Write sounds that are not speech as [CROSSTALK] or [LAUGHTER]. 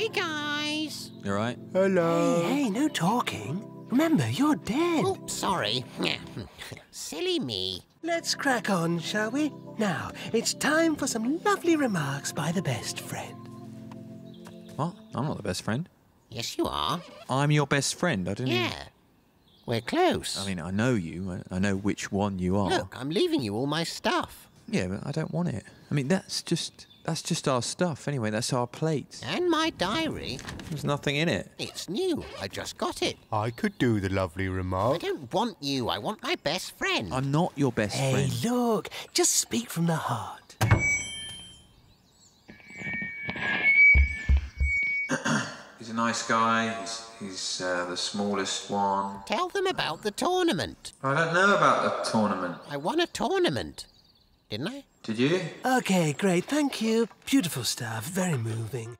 Hey, guys. You alright? Hello. Hey, hey, no talking. Remember, you're dead. Oh, sorry. [LAUGHS] Silly me. Let's crack on, shall we? Now, it's time for some lovely remarks by the best friend. What? I'm not the best friend. Yes, you are. I'm your best friend. I didn't. Yeah. We're close. I mean, I know you. I I know which one you are. Look, I'm leaving you all my stuff. Yeah, but I don't want it. I mean, that's just that's just our stuff anyway. That's our plate. And my diary. There's nothing in it. It's new. I just got it. I could do the lovely remark. I don't want you. I want my best friend. I'm not your best Hey, friend. Hey, look, just speak from the heart. [CLEARS THROAT] He's a nice guy. He's he's uh, the smallest one. Tell them about the tournament. I don't know about the tournament. I won a tournament. Didn't I? Did you? Okay, great, thank you. Beautiful stuff, very moving.